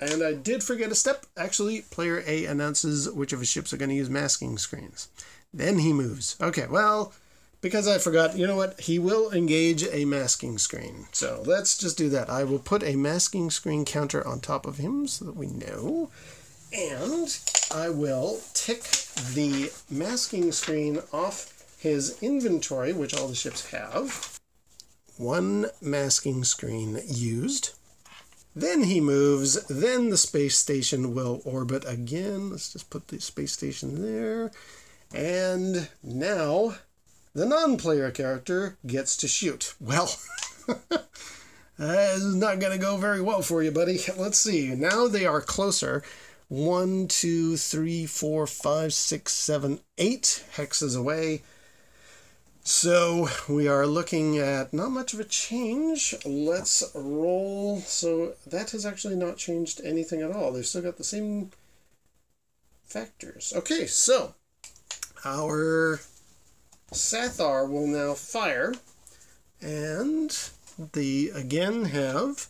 And I did forget a step. Actually, player A announces which of his ships are going to use masking screens. Then he moves. Okay, well, because I forgot, you know what? He will engage a masking screen. So let's just do that. I will put a masking screen counter on top of him so that we know. And I will tick the masking screen off his inventory, which all the ships have. One masking screen used. Then he moves, then the space station will orbit again. Let's just put the space station there. And now the non player character gets to shoot. Well, this is not going to go very well for you, buddy. Let's see. Now they are closer. One, two, three, four, five, six, seven, eight hexes away. So we are looking at not much of a change. Let's roll. So that has actually not changed anything at all. They've still got the same factors. Okay, so our Sathar will now fire, and the again have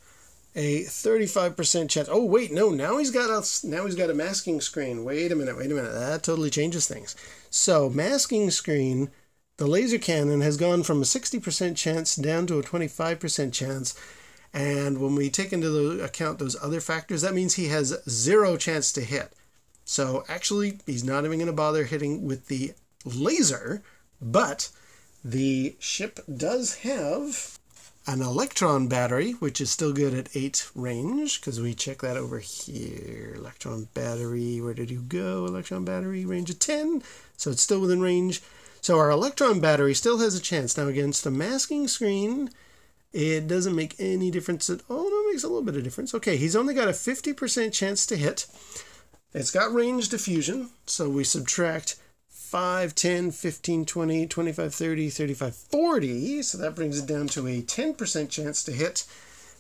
a 35% chance. Oh wait, no, now he's got a now he's got a masking screen. Wait a minute, wait a minute. That totally changes things. So, masking screen, the laser cannon has gone from a 60% chance down to a 25% chance. And when we take into account those other factors, that means he has zero chance to hit. So actually, he's not even going to bother hitting with the laser, but the ship does have an electron battery, which is still good at 8 range, because we check that over here. Electron battery, where did you go? Electron battery, range of 10, so it's still within range. So our electron battery still has a chance. Now against the masking screen, it doesn't make any difference at all. No, it makes a little bit of difference. Okay, he's only got a 50% chance to hit. It's got range diffusion, so we subtract 5, 10, 15, 20, 25, 30, 35, 40. So that brings it down to a 10% chance to hit.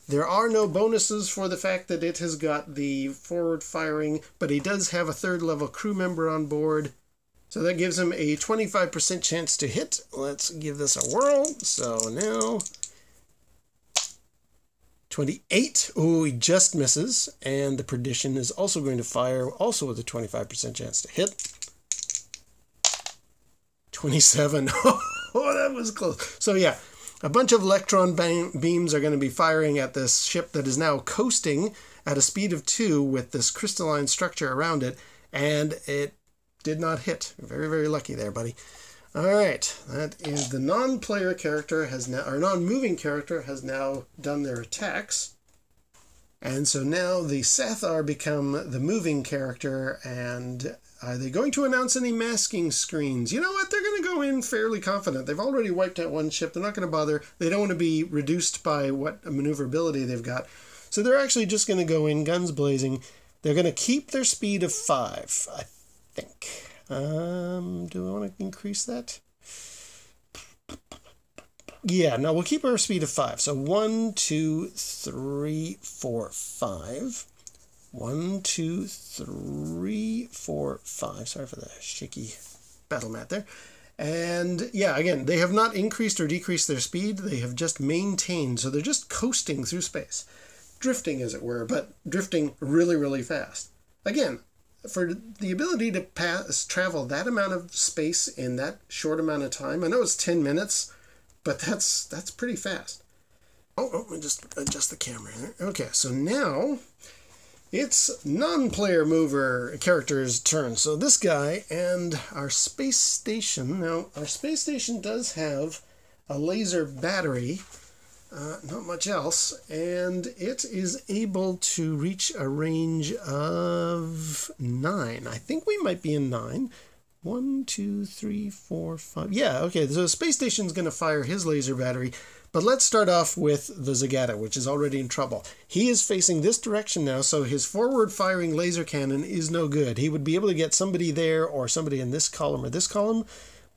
There are no bonuses for the fact that it has got the forward firing, but he does have a third level crew member on board. So that gives him a 25% chance to hit. Let's give this a whirl. So now 28. Oh, he just misses. And the Perdition is also going to fire, also with a 25% chance to hit. 27. oh, that was close. So, yeah, a bunch of electron beams are going to be firing at this ship that is now coasting at a speed of 2 with this crystalline structure around it. And it did not hit. Very, very lucky there, buddy. All right, that is the non-player character has now, or non-moving character has now done their attacks. And so now the Sathar become the moving character, and are they going to announce any masking screens? You know what? They're going to go in fairly confident. They've already wiped out one ship. They're not going to bother. They don't want to be reduced by what maneuverability they've got. So they're actually just going to go in guns blazing. They're going to keep their speed of 5, I think. Um, do I want to increase that? Yeah, no, we'll keep our speed of 5. So one, two, three, four, five. One, two, three, four, five. Sorry for the shaky battle mat there. And yeah, again, they have not increased or decreased their speed. They have just maintained. So they're just coasting through space, drifting, as it were, but drifting really, really fast. Again, for the ability to pass travel that amount of space in that short amount of time, I know it's 10 minutes, but that's that's pretty fast. Oh, oh just adjust the camera. Okay, so now it's non-player mover character's turn. So this guy and our space station. Now, our space station does have a laser battery, uh, not much else, and it is able to reach a range of nine. I think we might be in nine. One, two, three, four, five. Yeah, okay. So the space station's going to fire his laser battery but let's start off with the Zagata, which is already in trouble. He is facing this direction now, so his forward firing laser cannon is no good. He would be able to get somebody there or somebody in this column or this column,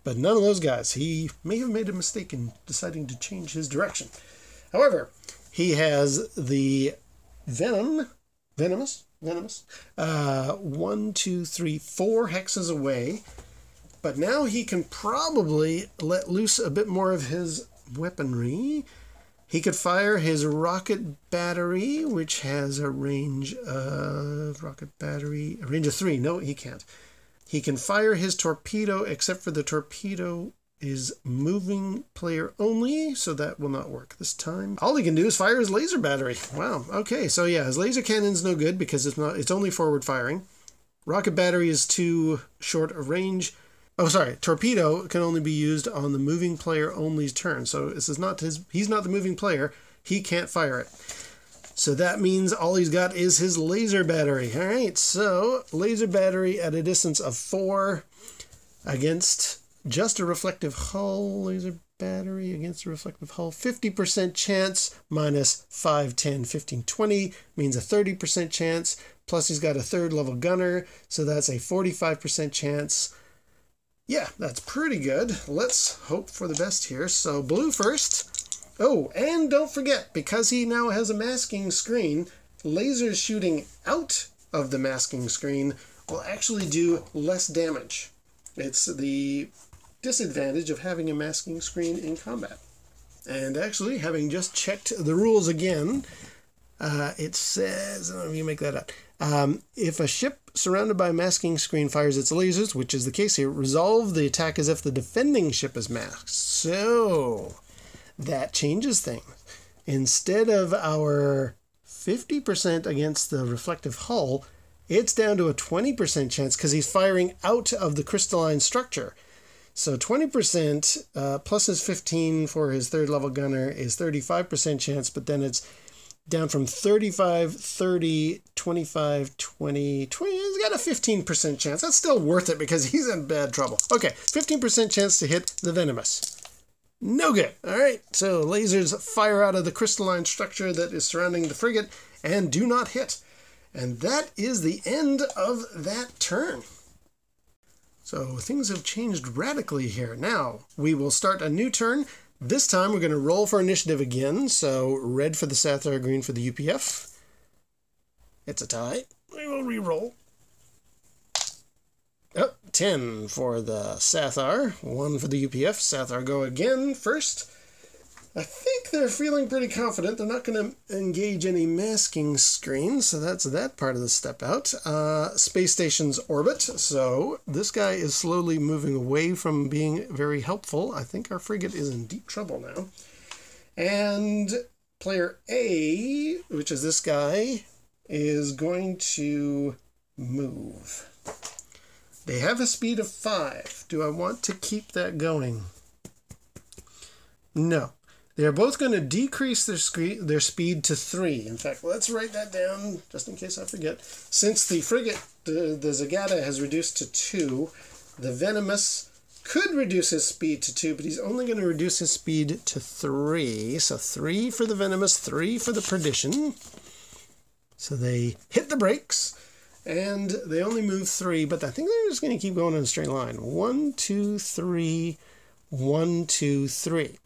but none of those guys. He may have made a mistake in deciding to change his direction. However, he has the Venom, Venomous, Venomous, uh, one, two, three, four hexes away. But now he can probably let loose a bit more of his weaponry. He could fire his rocket battery, which has a range of rocket battery, a range of three. No, he can't. He can fire his torpedo, except for the torpedo is moving player only, so that will not work this time. All he can do is fire his laser battery. Wow. Okay, so yeah, his laser cannon's no good because it's not. It's only forward firing. Rocket battery is too short a range. Oh, sorry. Torpedo can only be used on the moving player only's turn. So this is not his. He's not the moving player. He can't fire it. So that means all he's got is his laser battery. All right. So laser battery at a distance of four against just a reflective hull. Laser battery against a reflective hull. 50% chance minus 5, 10, 15, 20 means a 30% chance. Plus he's got a third level gunner. So that's a 45% chance yeah, that's pretty good. Let's hope for the best here. So blue first. Oh, and don't forget, because he now has a masking screen, lasers shooting out of the masking screen will actually do less damage. It's the disadvantage of having a masking screen in combat. And actually, having just checked the rules again, uh, it says, if you make that up. Um, if a ship surrounded by a masking screen fires its lasers, which is the case here, resolve the attack as if the defending ship is masked. So that changes things. Instead of our 50% against the reflective hull, it's down to a 20% chance because he's firing out of the crystalline structure. So 20% uh, plus his 15 for his third level gunner is 35% chance, but then it's down from 35, 30, 25, 20, 20. He's got a 15% chance. That's still worth it because he's in bad trouble. Okay, 15% chance to hit the Venomous. No good. All right, so lasers fire out of the crystalline structure that is surrounding the frigate and do not hit. And that is the end of that turn. So things have changed radically here. Now we will start a new turn this time we're going to roll for initiative again. So red for the Sathar, green for the UPF. It's a tie. We will re-roll. Oh, 10 for the Sathar, 1 for the UPF. Sathar go again first. I think they're feeling pretty confident. They're not going to engage any masking screens, so that's that part of the step out. Uh, space station's orbit, so this guy is slowly moving away from being very helpful. I think our frigate is in deep trouble now. And player A, which is this guy, is going to move. They have a speed of 5. Do I want to keep that going? No. They're both going to decrease their, scre- their speed to 3. In fact, let's write that down just in case I forget. Since the frigate, the, the Zagata, has reduced to 2, the Venomous could reduce his speed to 2, but he's only going to reduce his speed to 3. So 3 for the Venomous, 3 for the Perdition. So they hit the brakes and they only move three, but I think they're just going to keep going in a straight line. One, two, three, one, two, three.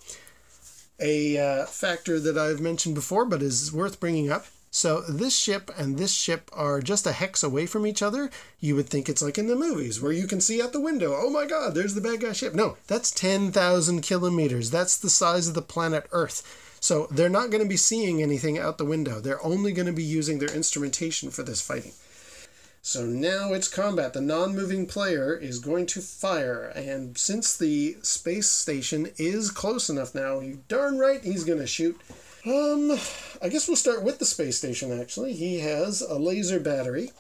A uh, factor that I've mentioned before, but is worth bringing up. So this ship and this ship are just a hex away from each other. You would think it's like in the movies where you can see out the window, oh my god, there's the bad guy ship. No, that's 10,000 kilometers. That's the size of the planet Earth. So they're not going to be seeing anything out the window. They're only going to be using their instrumentation for this fighting. So now it's combat. The non-moving player is going to fire, and since the space station is close enough now, you darn right he's going to shoot. Um, I guess we'll start with the space station, actually. He has a laser battery,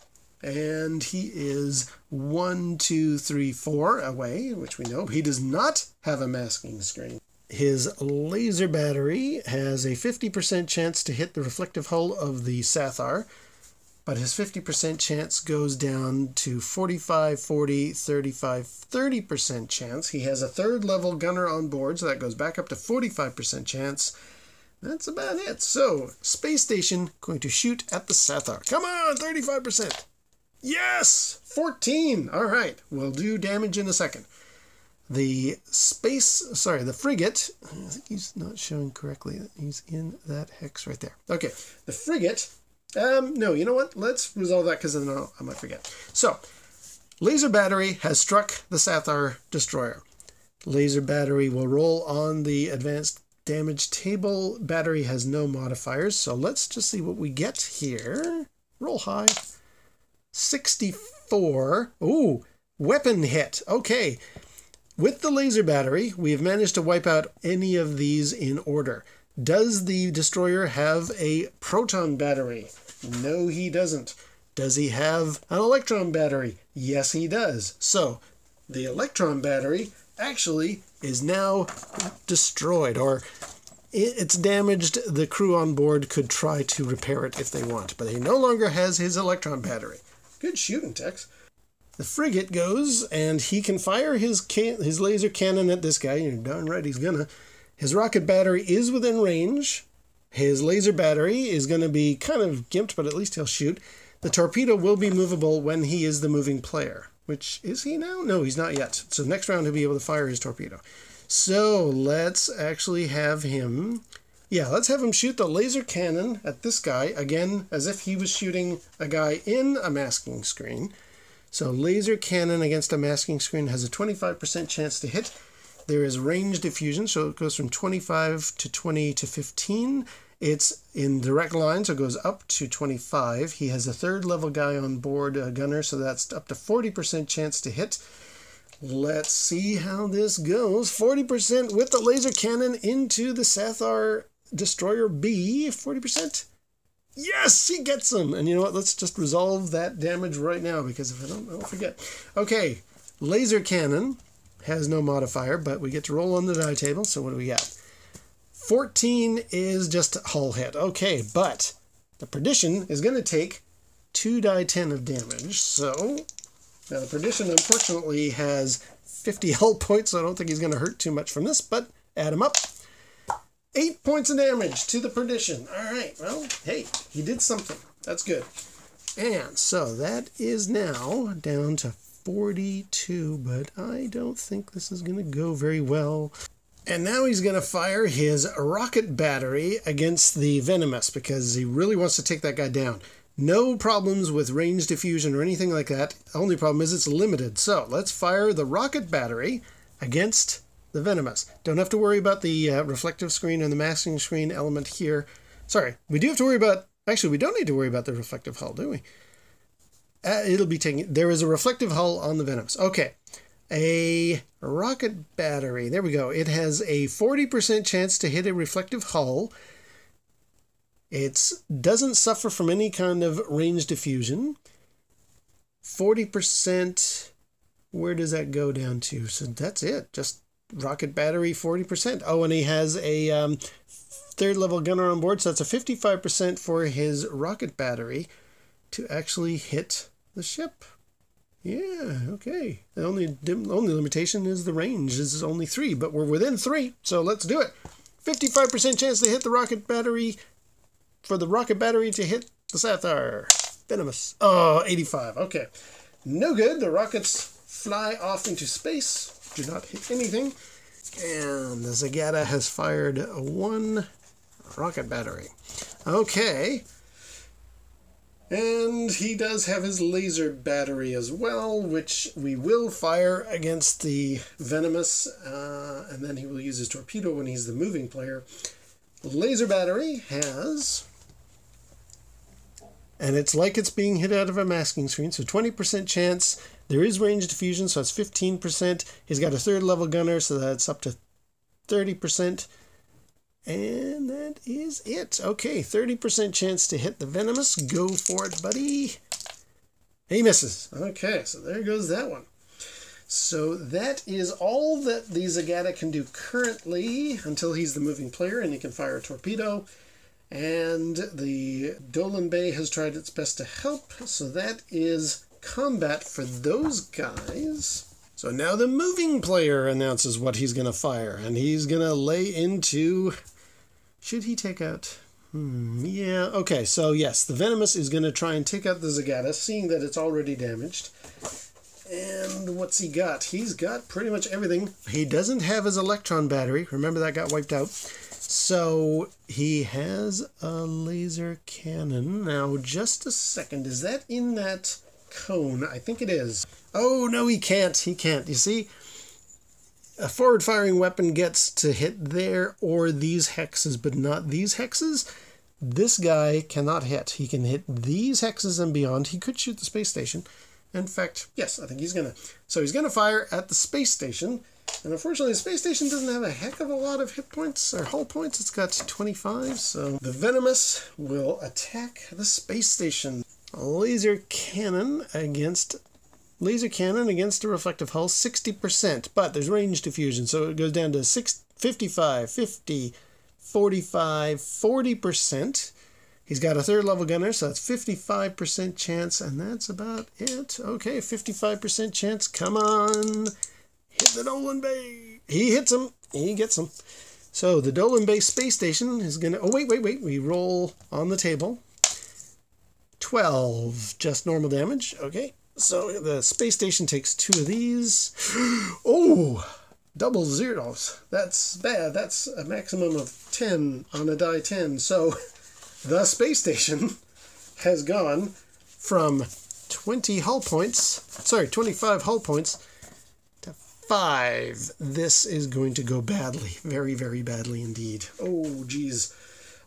and he is one, two, three, four away, which we know. He does not have a masking screen. His laser battery has a 50% chance to hit the reflective hull of the Sathar, but his 50% chance goes down to 45, 40, 35, 30% chance. He has a third level gunner on board, so that goes back up to 45% chance. That's about it. So, space station going to shoot at the Sathar. Come on, 35%. Yes! 14. All right, we'll do damage in a second. The space, sorry, the frigate, I think he's not showing correctly. He's in that hex right there. Okay, the frigate um, no, you know what? Let's resolve that because then I'll, I might forget. So, laser battery has struck the Sathar destroyer. Laser battery will roll on the advanced damage table. Battery has no modifiers, so let's just see what we get here. Roll high. 64. Ooh, weapon hit. Okay. With the laser battery, we have managed to wipe out any of these in order. Does the destroyer have a proton battery? No, he doesn't. Does he have an electron battery? Yes, he does. So, the electron battery actually is now destroyed, or it's damaged. The crew on board could try to repair it if they want, but he no longer has his electron battery. Good shooting, Tex. The frigate goes, and he can fire his can- his laser cannon at this guy. You're darn right he's gonna. His rocket battery is within range. His laser battery is going to be kind of gimped, but at least he'll shoot. The torpedo will be movable when he is the moving player. Which, is he now? No, he's not yet. So next round he'll be able to fire his torpedo. So let's actually have him... Yeah, let's have him shoot the laser cannon at this guy, again, as if he was shooting a guy in a masking screen. So laser cannon against a masking screen has a 25% chance to hit. There is range diffusion, so it goes from 25 to 20 to 15. It's in direct line, so it goes up to 25. He has a third level guy on board, a gunner, so that's up to 40% chance to hit. Let's see how this goes. 40% with the laser cannon into the Sathar Destroyer B. 40%. Yes, he gets him. And you know what? Let's just resolve that damage right now because if I don't, I'll forget. Okay, laser cannon has no modifier, but we get to roll on the die table. So what do we got? 14 is just a hull hit. Okay, but the perdition is going to take 2 die 10 of damage. So now the perdition unfortunately has 50 hull points, so I don't think he's going to hurt too much from this, but add him up. 8 points of damage to the perdition. All right, well, hey, he did something. That's good. And so that is now down to 42, but I don't think this is going to go very well. And now he's going to fire his rocket battery against the Venomous because he really wants to take that guy down. No problems with range diffusion or anything like that. The Only problem is it's limited. So let's fire the rocket battery against the Venomous. Don't have to worry about the uh, reflective screen and the masking screen element here. Sorry, we do have to worry about. Actually, we don't need to worry about the reflective hull, do we? Uh, it'll be taking. There is a reflective hull on the Venoms. Okay. A rocket battery. There we go. It has a 40% chance to hit a reflective hull. It doesn't suffer from any kind of range diffusion. 40%. Where does that go down to? So that's it. Just rocket battery 40%. Oh, and he has a um, third level gunner on board, so that's a 55% for his rocket battery to actually hit the ship. Yeah, okay. The only only limitation is the range is only three, but we're within three, so let's do it. 55% chance to hit the rocket battery, for the rocket battery to hit The Sathar. Venomous. Oh, 85. Okay. No good. The rockets fly off into space. Do not hit anything. And the Zagata has fired one rocket battery. Okay. And he does have his laser battery as well, which we will fire against the Venomous, uh, and then he will use his torpedo when he's the moving player. Laser battery has and it's like it's being hit out of a masking screen. So 20% chance. There is range diffusion, so it's 15%. He's got a third level gunner, so that's up to 30%. And that is it. Okay, 30% chance to hit the Venomous. Go for it, buddy. He misses. Okay, so there goes that one. So that is all that the Zagata can do currently until he's the moving player and he can fire a torpedo. And the Dolan Bay has tried its best to help, so that is combat for those guys. So now the moving player announces what he's going to fire, and he's going to lay into. Should he take out. Hmm, yeah, okay, so yes, the Venomous is going to try and take out the Zagata, seeing that it's already damaged. And what's he got? He's got pretty much everything. He doesn't have his electron battery. Remember that got wiped out. So he has a laser cannon. Now, just a second. Is that in that cone? I think it is. Oh, no, he can't. He can't. You see, a forward firing weapon gets to hit there or these hexes, but not these hexes. This guy cannot hit. He can hit these hexes and beyond. He could shoot the space station. In fact, yes, I think he's to. So he's to fire at the space station and unfortunately, the space station doesn't have a heck of a lot of hit points or hull points. It's got 25, so the Venomous will attack the space station. Laser cannon against laser cannon against a reflective hull 60%, but there's range diffusion, so it goes down to 6, 55, 50, 45, 40%. He's got a third level gunner, so that's 55% chance, and that's about it. Okay, 55% chance. Come on. Hit the Dolan Bay. He hits him. He gets him. So the Dolan Bay space station is going to. Oh, wait, wait, wait. We roll on the table. 12. Just normal damage. Okay. So the space station takes two of these. Oh! Double zeros. That's bad. That's a maximum of 10 on a die 10. So the space station has gone from 20 hull points, sorry, 25 hull points to five. This is going to go badly. Very, very badly indeed. Oh, geez.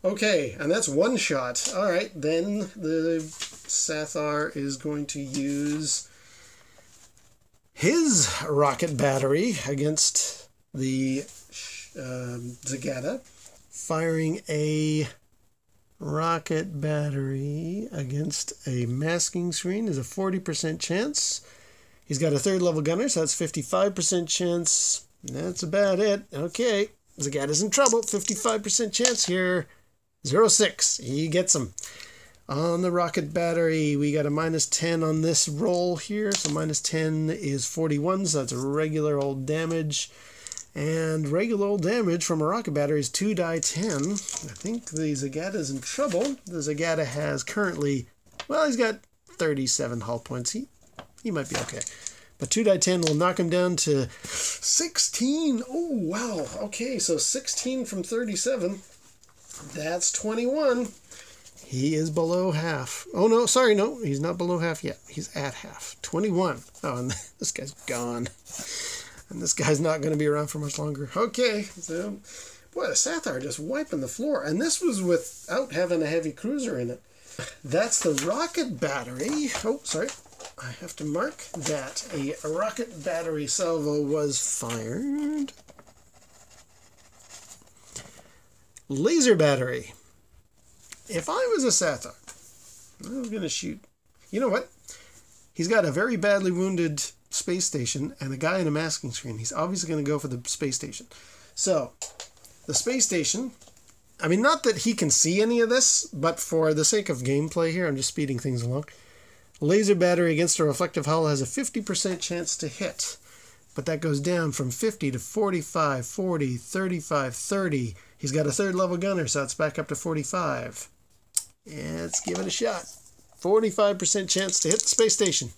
Okay, and that's one shot. All right, then the Sathar is going to use his rocket battery against the um, Zagata, firing a rocket battery against a masking screen is a 40% chance. He's got a third level gunner, so that's 55% chance. That's about it. Okay. Zagata's in trouble. 55% chance here. 06. He gets him. On the rocket battery, we got a minus 10 on this roll here. So minus 10 is 41, so that's a regular old damage. And regular old damage from a rocket battery is 2 die 10. I think the Zagata's in trouble. The Zagata has currently, well, he's got 37 hull points. He he might be okay. But 2 die 10 will knock him down to 16. Oh, wow. Okay, so 16 from 37. That's 21. He is below half. Oh, no, sorry, no, he's not below half yet. He's at half. 21. Oh, and this guy's gone. And this guy's not going to be around for much longer. Okay, so, boy, the Sathar just wiping the floor. And this was without having a heavy cruiser in it. That's the rocket battery. Oh, sorry. I have to mark that a rocket battery salvo was fired. Laser battery. If I was a Sathar, I was going to shoot. You know what? He's got a very badly wounded space station and a guy in a masking screen. He's obviously going to go for the space station. So, the space station. I mean, not that he can see any of this, but for the sake of gameplay here, I'm just speeding things along. Laser battery against a reflective hull has a 50% chance to hit, but that goes down from 50 to 45, 40, 35, 30. He's got a third level gunner, so it's back up to 45. Let's give it a shot. 45% chance to hit the space station.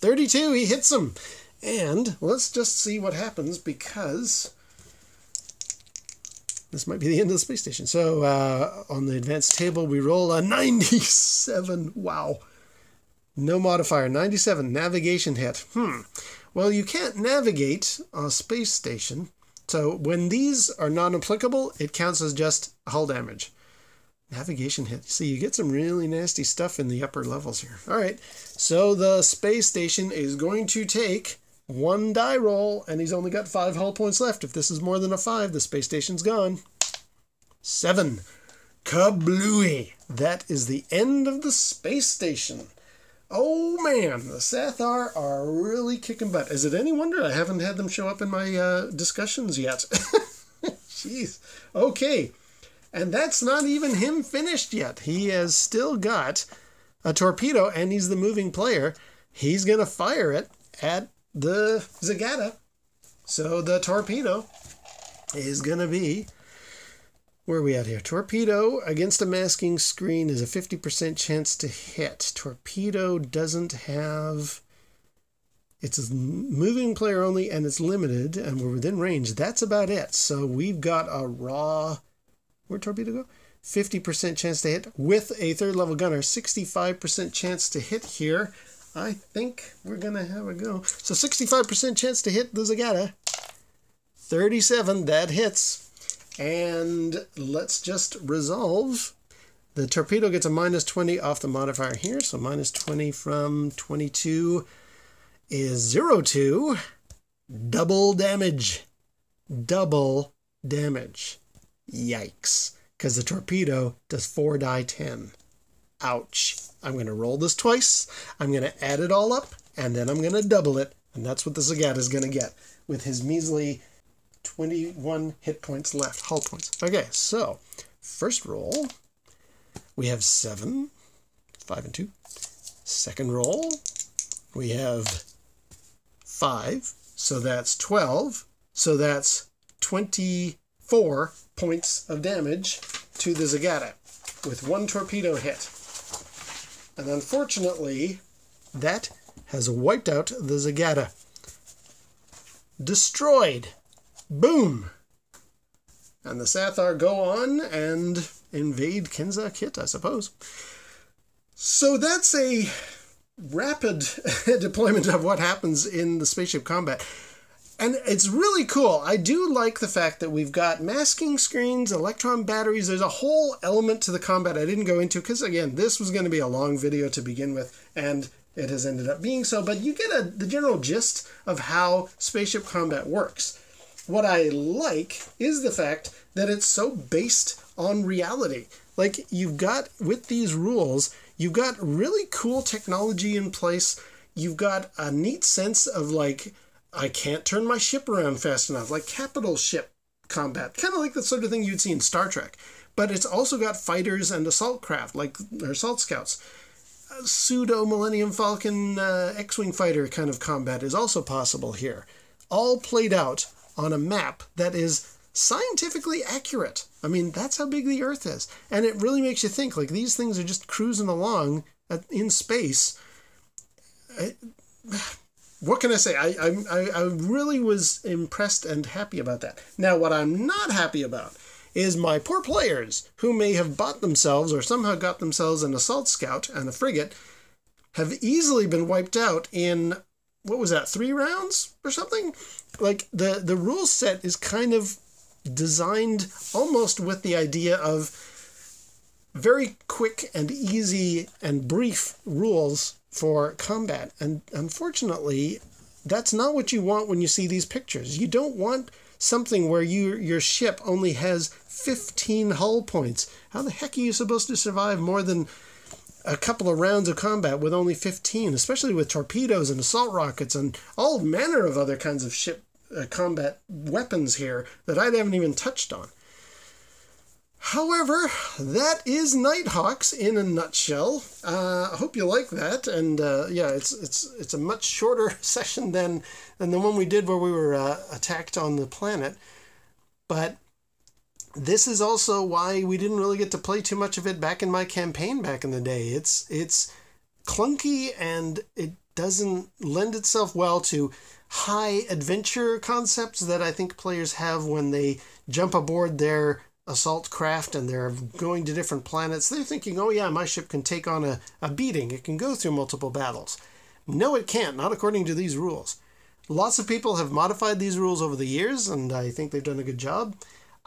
32, he hits him. And let's just see what happens because this might be the end of the space station. So uh, on the advanced table, we roll a 97. Wow. No modifier. 97. Navigation hit. Hmm. Well, you can't navigate a space station. So when these are non applicable, it counts as just hull damage. Navigation hit. See, you get some really nasty stuff in the upper levels here. All right. So the space station is going to take one die roll, and he's only got five hull points left. If this is more than a five, the space station's gone. Seven. Kablooey. That is the end of the space station. Oh man, the Sathar are really kicking butt. Is it any wonder I haven't had them show up in my uh, discussions yet? Jeez. Okay. And that's not even him finished yet. He has still got a torpedo and he's the moving player. He's going to fire it at the Zagata. So the torpedo is going to be. Where are we at here? Torpedo against a masking screen is a 50% chance to hit. Torpedo doesn't have. It's a moving player only and it's limited and we're within range. That's about it. So we've got a raw. Where'd Torpedo go? 50% chance to hit with a third level gunner. 65% chance to hit here. I think we're going to have a go. So 65% chance to hit the Zagata. 37, that hits. And let's just resolve. The torpedo gets a minus 20 off the modifier here. So minus 20 from 22 is 0 2. Double damage. Double damage. Yikes. Because the torpedo does 4 die 10. Ouch. I'm going to roll this twice. I'm going to add it all up, and then I'm going to double it. And that's what the Zagata is going to get with his measly 21 hit points left, hull points. Okay, so first roll, we have 7, 5 and 2. Second roll, we have 5, so that's 12. So that's 24 points of damage to the Zagata with one torpedo hit. And unfortunately, that has wiped out the Zagata. Destroyed. Boom! And the Sathar go on and invade Kenza Kit, I suppose. So that's a rapid deployment of what happens in the spaceship combat. And it's really cool. I do like the fact that we've got masking screens, electron batteries. There's a whole element to the combat I didn't go into because, again, this was going to be a long video to begin with, and it has ended up being so. But you get a, the general gist of how spaceship combat works. What I like is the fact that it's so based on reality. Like, you've got, with these rules, you've got really cool technology in place. You've got a neat sense of, like, I can't turn my ship around fast enough, like capital ship combat, kind of like the sort of thing you'd see in Star Trek. But it's also got fighters and assault craft, like or assault scouts. A pseudo Millennium Falcon uh, X-wing fighter kind of combat is also possible here, all played out on a map that is scientifically accurate. I mean, that's how big the Earth is, and it really makes you think. Like these things are just cruising along in space. I, what can I say? I, I, I really was impressed and happy about that. Now, what I'm not happy about is my poor players who may have bought themselves or somehow got themselves an assault scout and a frigate have easily been wiped out in what was that three rounds or something like the the rule set is kind of designed almost with the idea of very quick and easy and brief rules for combat. And unfortunately, that's not what you want when you see these pictures. You don't want something where you, your ship only has 15 hull points. How the heck are you supposed to survive more than a couple of rounds of combat with only 15, especially with torpedoes and assault rockets and all manner of other kinds of ship uh, combat weapons here that I haven't even touched on? However, that is Knight Hawks in a nutshell. Uh, I hope you like that, and uh, yeah, it's it's it's a much shorter session than than the one we did where we were uh, attacked on the planet, but this is also why we didn't really get to play too much of it back in my campaign back in the day. It's it's clunky and it doesn't lend itself well to high adventure concepts that I think players have when they jump aboard their assault craft and they're going to different planets. They're thinking, oh yeah, my ship can take on a, a beating. It can go through multiple battles. No, it can't, not according to these rules. Lots of people have modified these rules over the years, and I think they've done a good job.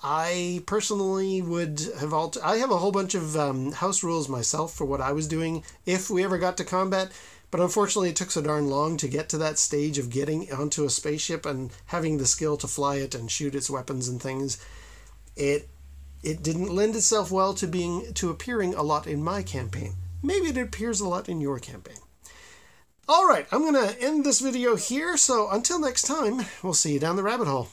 I personally would have altered. I have a whole bunch of um, house rules myself for what I was doing if we ever got to combat, but unfortunately it took so darn long to get to that stage of getting onto a spaceship and having the skill to fly it and shoot its weapons and things. It it didn't lend itself well to being to appearing a lot in my campaign. Maybe it appears a lot in your campaign. All right, I'm going to end this video here, so until next time, we'll see you down the rabbit hole.